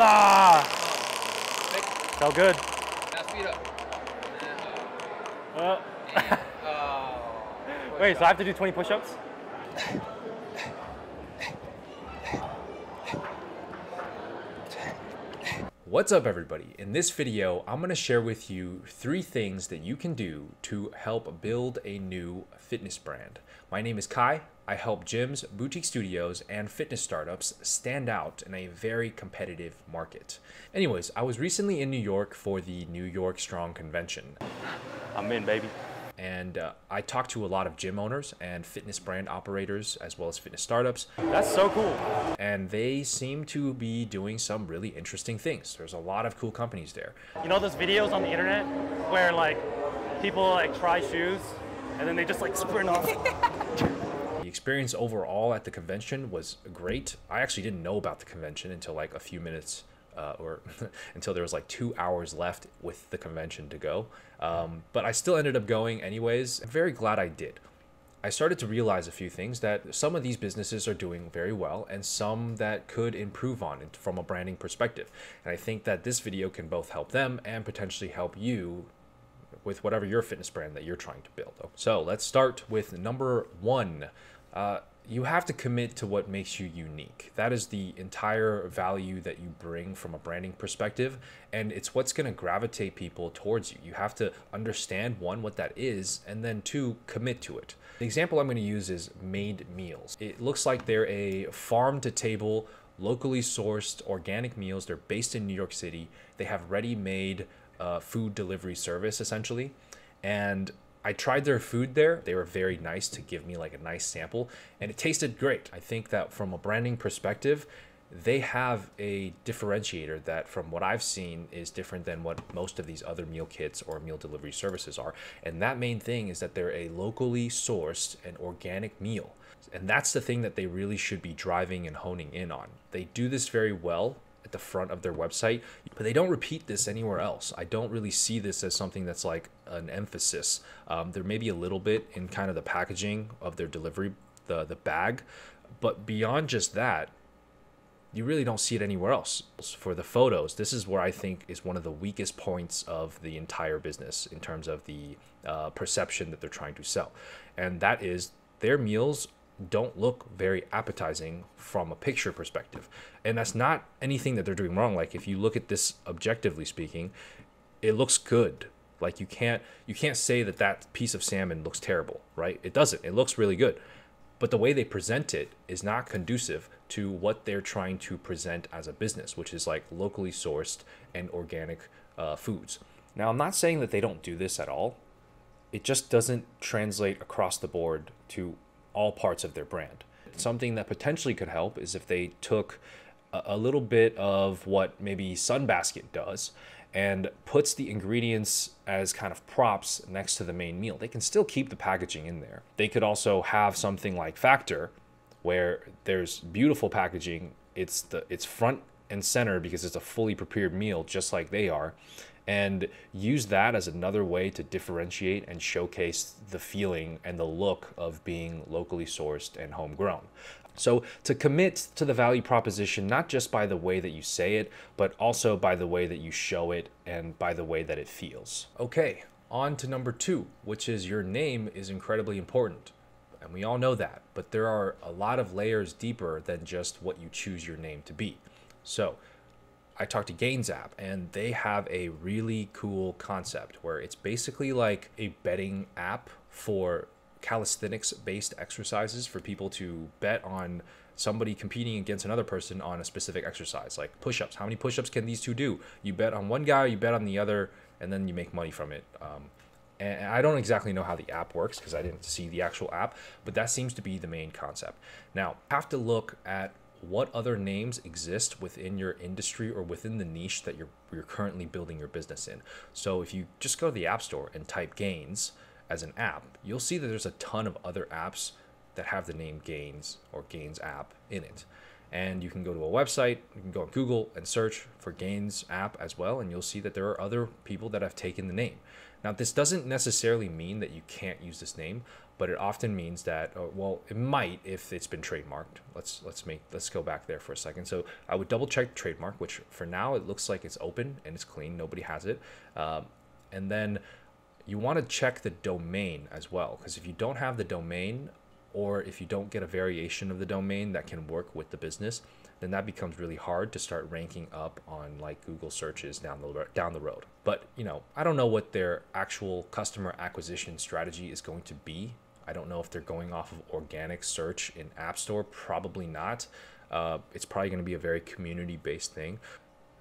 Ah! Felt good. Now speed up. Uh, And, oh, wait, so I have to do 20 push-ups? What's up everybody? In this video, I'm to share with you three things that you can do to help build a new fitness brand. My name is Kai. I help gyms, boutique studios, and fitness startups stand out in a very competitive market. Anyways, I was recently in New York for the New York Strong Convention I'm in, baby. And uh, I talked to a lot of gym owners and fitness brand operators as well as fitness startups That's so cool. and they seem to be doing some really interesting things. There's a lot of cool companies there. You know those videos on the internet where like people like try shoes and then they just like sprint off? The experience overall at the convention was great. I actually didn't know about the convention until like a few minutes, uh, or until there was like two hours left with the convention to go. Um, but I still ended up going anyways. I'm very glad I did. I started to realize a few things that some of these businesses are doing very well and some that could improve on it from a branding perspective. And I think that this video can both help them and potentially help you with whatever your fitness brand that you're trying to build. So let's start with number one. Uh, you have to commit to what makes you unique. That is the entire value that you bring from a branding perspective, and it's what's going to gravitate people towards you. You have to understand one, what that is, and then two, commit to it. The example I'm going to use is made meals. It looks like they're a farm to table, locally sourced organic meals. They're based in New York City. They have ready made uh, food delivery service essentially. And I tried their food there. They were very nice to give me like a nice sample and it tasted great. I think that from a branding perspective, they have a differentiator that from what I've seen is different than what most of these other meal kits or meal delivery services are. And that main thing is that they're a locally sourced and organic meal. And that's the thing that they really should be driving and honing in on. They do this very well at the front of their website, but they don't repeat this anywhere else. I don't really see this as something that's like an emphasis. Um, there may be a little bit in kind of the packaging of their delivery, the the bag, but beyond just that, you really don't see it anywhere else. For the photos, this is where I think is one of the weakest points of the entire business in terms of the uh, perception that they're trying to sell, and that is their meals don't look very appetizing from a picture perspective. And that's not anything that they're doing wrong. Like if you look at this objectively speaking, it looks good. Like you can't you can't say that that piece of salmon looks terrible, right? It doesn't. It looks really good. But the way they present it is not conducive to what they're trying to present as a business, which is like locally sourced and organic uh, foods. Now, I'm not saying that they don't do this at all. It just doesn't translate across the board to all parts of their brand. Something that potentially could help is if they took a, little bit of what maybe Sunbasket does and puts the ingredients as kind of props next to the main meal. They can still keep the packaging in there. They could also have something like Factor where there's beautiful packaging. It's the it's front and center because it's a fully prepared meal just like they are and use that as another way to differentiate and showcase the feeling and the look of being locally sourced and homegrown. So, to commit to the value proposition, not just by the way that you say it, but also by the way that you show it and by the way that it feels. Okay, on to number two, which is your name is incredibly important. And we all know that, but there are a lot of layers deeper than just what you choose your name to be. So, I talked to Gains app and they have a really cool concept where it's basically like a betting app for calisthenics based exercises for people to bet on somebody competing against another person on a specific exercise like push-ups. How many push-ups can these two do? You bet on one guy you bet on the other and then you make money from it. Um, and I don't exactly know how the app works because I didn't see the actual app, but that seems to be the main concept. Now, have to look at what other names exist within your industry or within the niche that you're you're currently building your business in. So if you just go to the App Store and type Gains as an app, you'll see that there's a ton of other apps that have the name Gains or Gains app in it. And you can go to a website, you can go on Google and search for Gains app as well, and you'll see that there are other people that have taken the name. Now, this doesn't necessarily mean that you can't use this name, but it often means that or, well it might if it's been trademarked. Let's let's make let's go back there for a second. So i would double check trademark which for now it looks like it's open and it's clean nobody has it. Um, and then you want to check the domain as well because if you don't have the domain or if you don't get a variation of the domain that can work with the business then that becomes really hard to start ranking up on like Google searches down the down the road. But you know, I don't know what their actual customer acquisition strategy is going to be. I don't know if they're going off of organic search in App Store. Probably not. Uh, it's probably going to be a very community-based thing.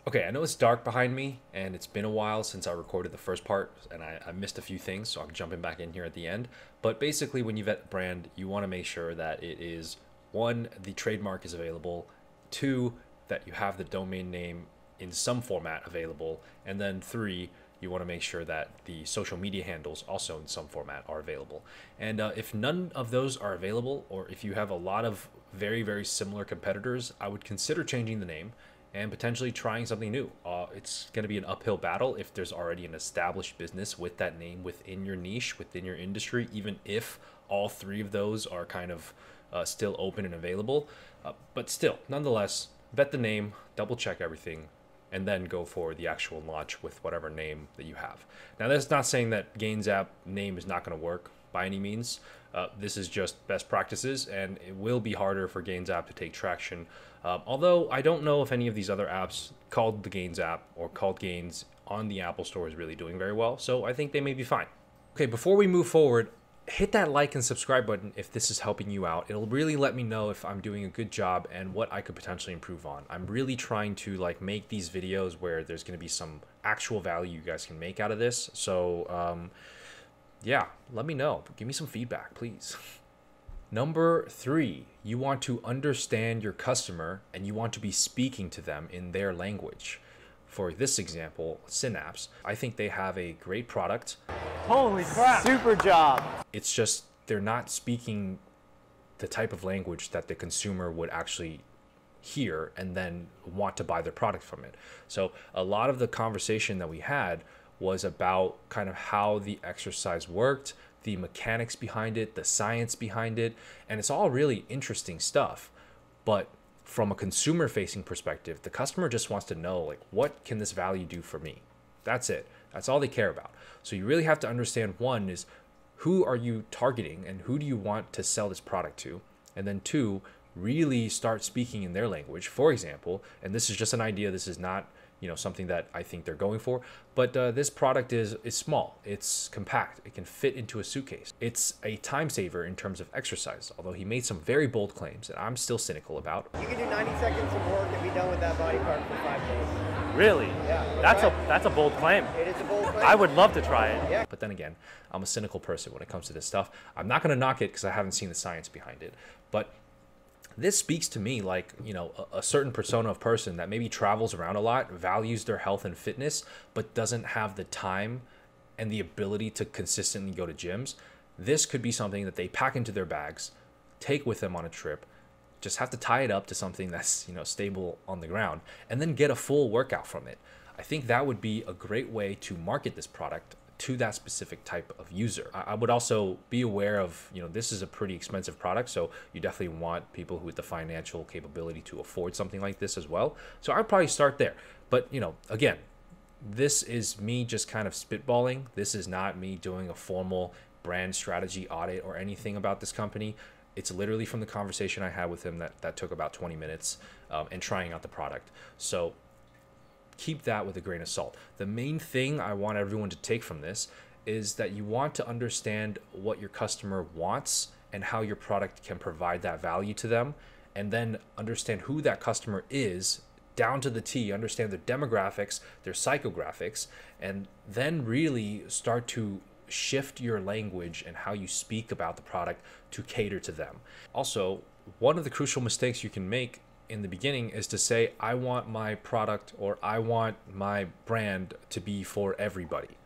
Okay, I know it's dark behind me, and it's been a while since I recorded the first part, and I, I missed a few things, so I'm jumping back in here at the end. But basically, when you vet a brand, you want to make sure that it is one, the trademark is available, two, that you have the domain name in some format available, and then three, you want to make sure that the social media handles also in some format are available. And uh, if none of those are available, or if you have a lot of very, very similar competitors, I would consider changing the name and potentially trying something new. Uh, it's going to be an uphill battle if there's already an established business with that name within your niche, within your industry, even if all three of those are kind of uh, still open and available. Uh, but still, nonetheless, vet the name, double check everything, and then go for the actual launch with whatever name that you have. Now, that's not saying that Gains app name is not going to work by any means. Uh, this is just best practices, and it will be harder for Gains app to take traction. Um, although I don't know if any of these other apps called the Gains app or called Gains on the Apple Store is really doing very well, so I think they may be fine. Okay, before we move forward, hit that like and subscribe button if this is helping you out. It'll really let me know if I'm doing a good job and what I could potentially improve on. I'm really trying to like make these videos where there's going to be some actual value you guys can make out of this. So, um, yeah, let me know. Give me some feedback, please. Number three, you want to understand your customer and you want to be speaking to them in their language for this example, Synapse, I think they have a great product. Holy crap! Super job. It's just they're not speaking the type of language that the consumer would actually hear and then want to buy their product from it. So a lot of the conversation that we had was about kind of how the exercise worked, the mechanics behind it, the science behind it, and it's all really interesting stuff. But from a consumer facing perspective, the customer just wants to know like what can this value do for me? That's it. That's all they care about. So you really have to understand one is who are you targeting and who do you want to sell this product to? And then two, really start speaking in their language. For example, and this is just an idea, this is not you know something that I think they're going for. But uh, this product is is small. It's compact. It can fit into a suitcase. It's a time saver in terms of exercise. Although he made some very bold claims that I'm still cynical about. You can do 90 seconds of work and be done with that body part for five days. Really? Yeah. That's right. a that's a bold claim. It is a bold claim. I would love to try it. Yeah. But then again, I'm a cynical person when it comes to this stuff. I'm not going to knock it because I haven't seen the science behind it. But this speaks to me like you know a, a, certain persona of person that maybe travels around a lot values their health and fitness but doesn't have the time and the ability to consistently go to gyms. This could be something that they pack into their bags take with them on a trip just have to tie it up to something that's you know stable on the ground and then get a full workout from it. I think that would be a great way to market this product to that specific type of user. I would also be aware of, you know, this is a pretty expensive product, so you definitely want people with the financial capability to afford something like this as well. So I'd probably start there. But, you know, again, this is me just kind of spitballing. This is not me doing a formal brand strategy audit or anything about this company. It's literally from the conversation I had with him that, that took about 20 minutes um, and trying out the product. So keep that with a grain of salt. The main thing I want everyone to take from this is that you want to understand what your customer wants and how your product can provide that value to them, and then understand who that customer is down to the T, understand their demographics, their psychographics, and then really start to shift your language and how you speak about the product to cater to them. Also, one of the crucial mistakes you can make in the beginning is to say, I want my product or I want my brand to be for everybody.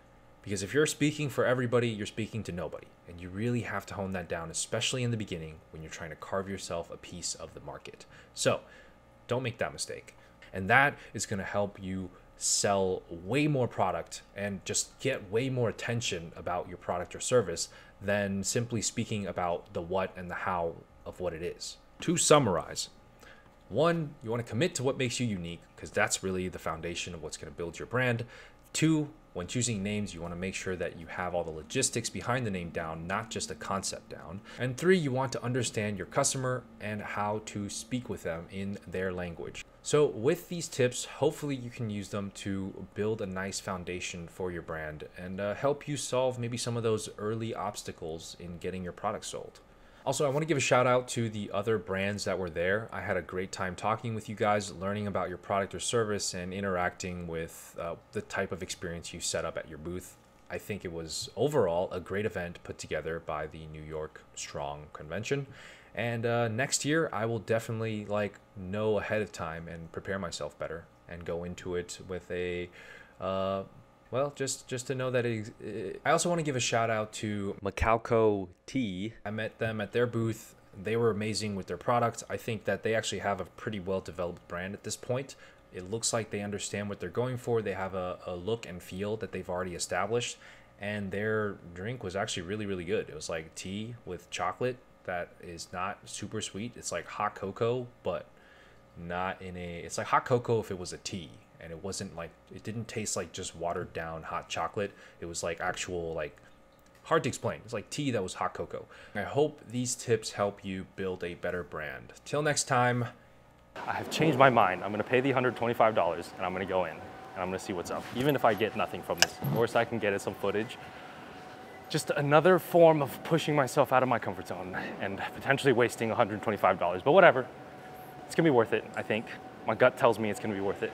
Because if you're speaking for everybody, you're speaking to nobody. And you really have to hone that down, especially in the beginning when you're trying to carve yourself a piece of the market. So don't make that mistake. And that is going to help you sell way more product and just get way more attention about your product or service than simply speaking about the what and the how of what it is. To summarize, one, you want to commit to what makes you unique because that's really the foundation of what's going to build your brand. Two, when choosing names, you want to make sure that you have all the logistics behind the name down, not just a concept down. And three, you want to understand your customer and how to speak with them in their language. So, with these tips, hopefully you can use them to build a nice foundation for your brand and uh, help you solve maybe some of those early obstacles in getting your product sold. Also, I want to give a shout out to the other brands that were there. I had a great time talking with you guys, learning about your product or service, and interacting with uh, the type of experience you set up at your booth. I think it was overall a great event put together by the New York Strong Convention. And uh, next year, I will definitely like know ahead of time and prepare myself better and go into it with a uh, well, just just to know that it, it, I also want to give a shout out to MiCacao Tea. I met them at their booth. They were amazing with their products. I think that they actually have a pretty well developed brand at this point. It looks like they understand what they're going for. They have a, a look and feel that they've already established. And their drink was actually really, really good. It was like tea with chocolate that is not super sweet. It's like hot cocoa, but not in a. It's like hot cocoa if it was a tea and it wasn't like it didn't taste like just watered down hot chocolate. It was like actual like hard to explain. It's like tea that was hot cocoa. I hope these tips help you build a better brand. Till next time. I have changed my mind. I'm gonna pay the $125 and I'm gonna go in and I'm gonna see what's up. Even if I get nothing from this. Worst I can get some footage. Just another form of pushing myself out of my comfort zone and potentially wasting $125. But whatever. It's gonna be worth it, I think. My gut tells me it's gonna be worth it.